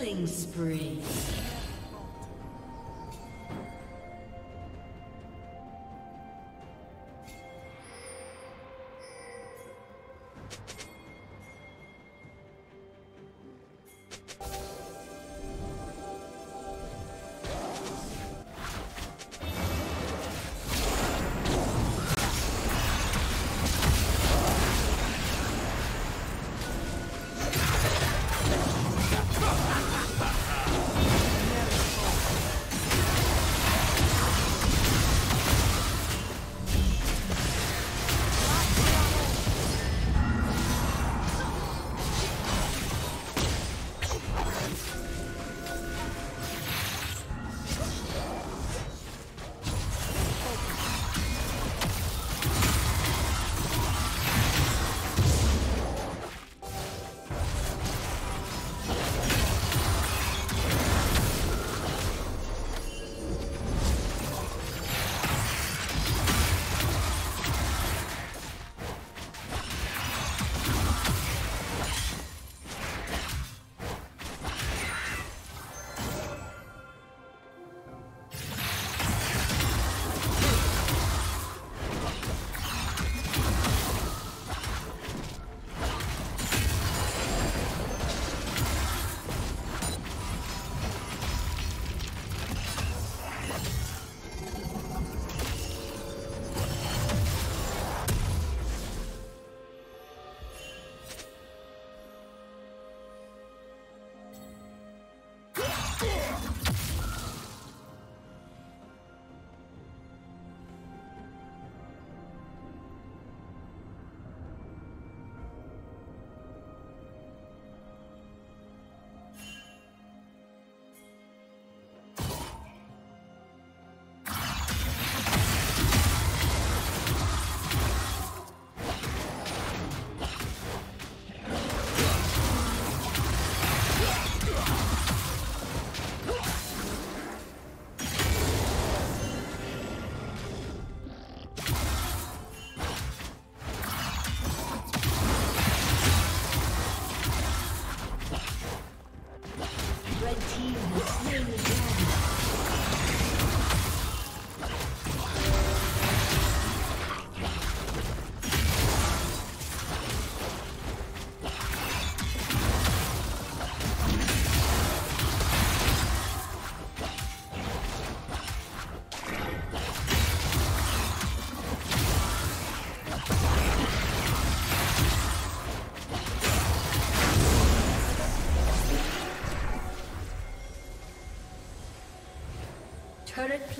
Killing spree.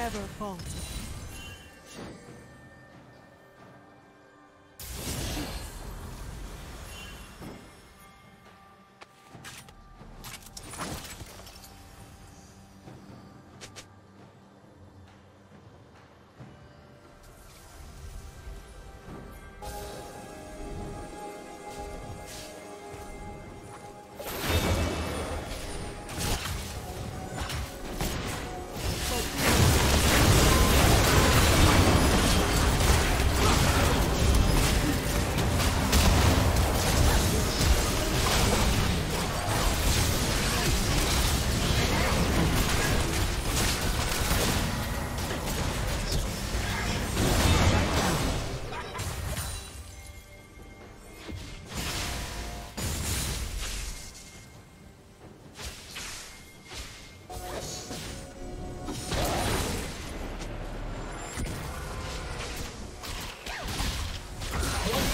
Never falter.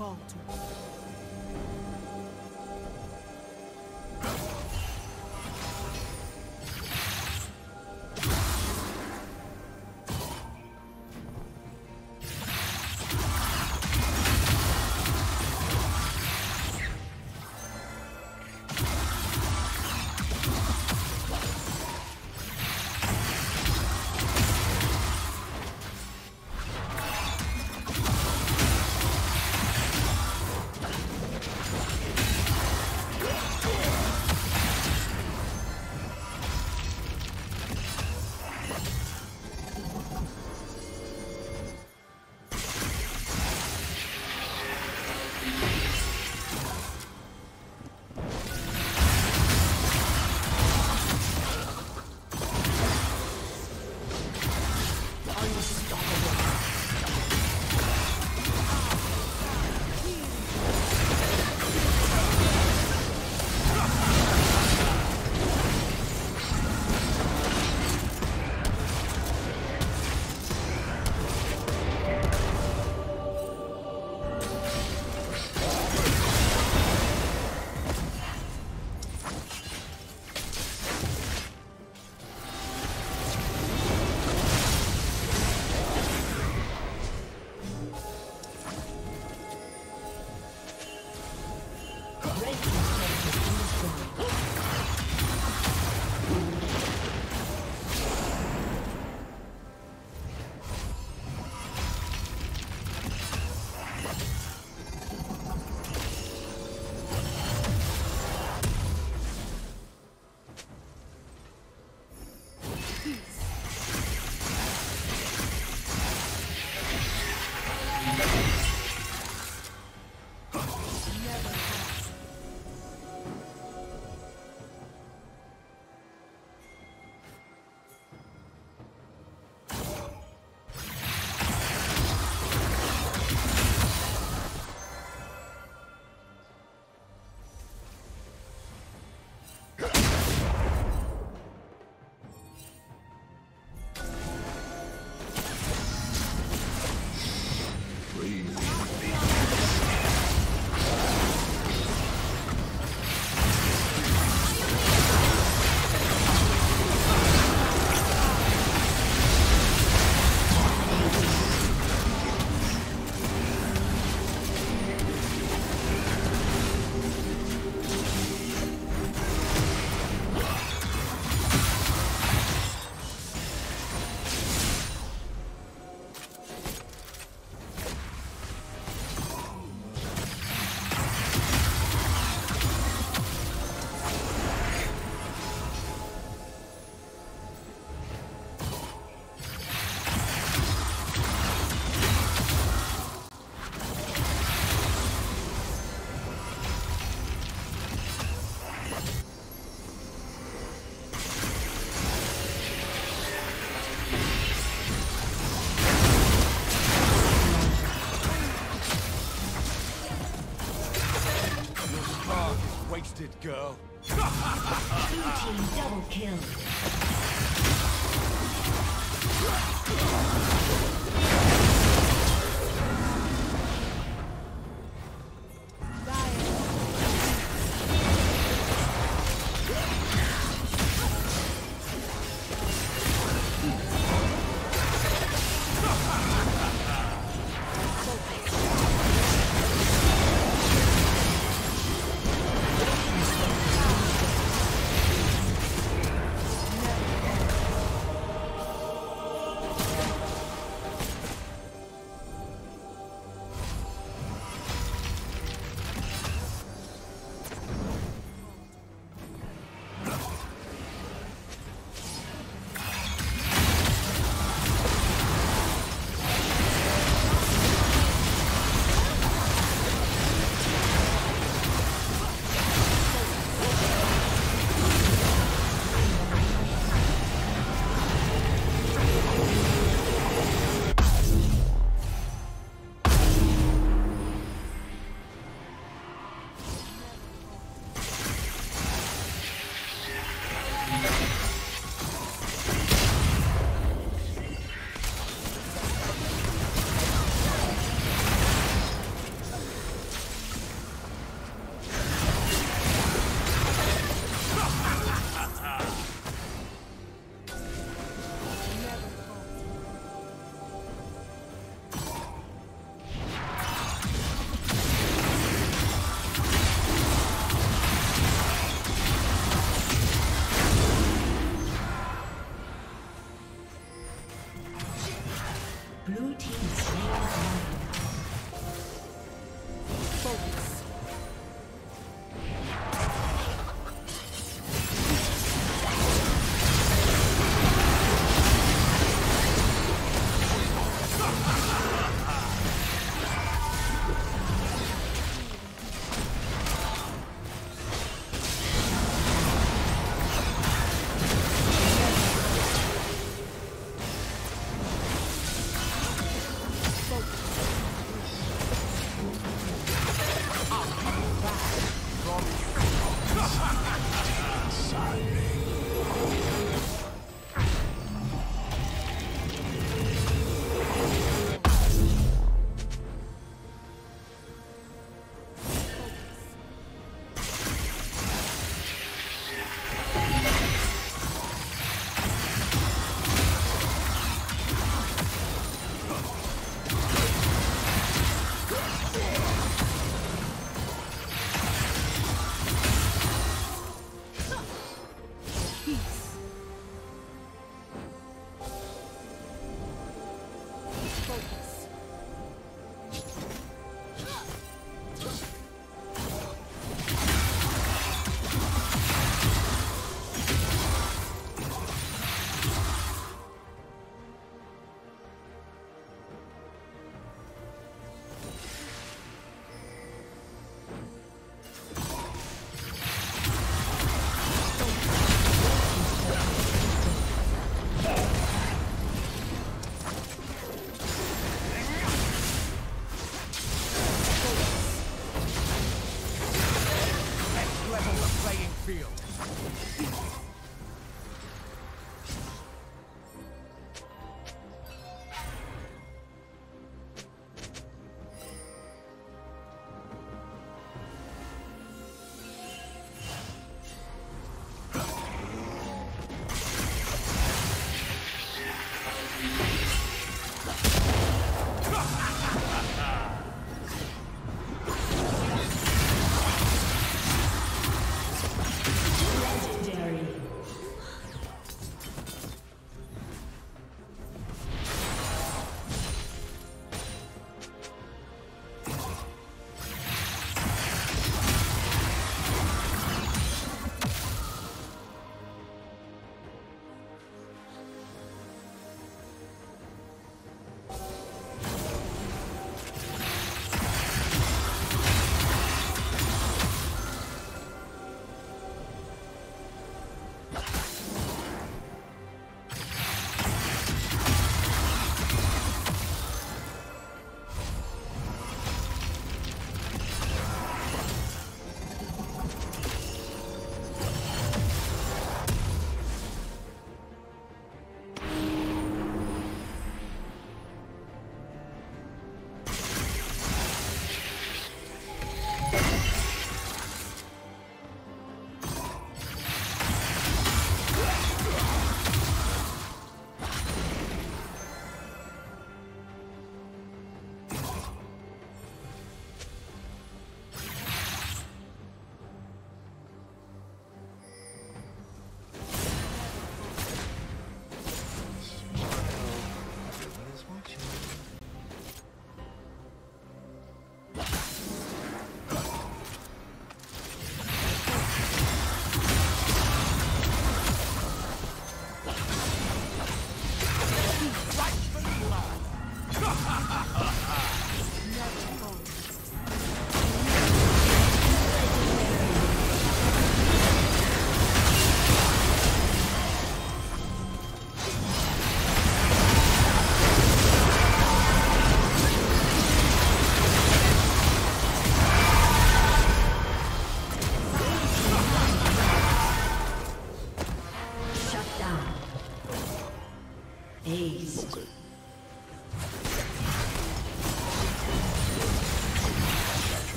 Never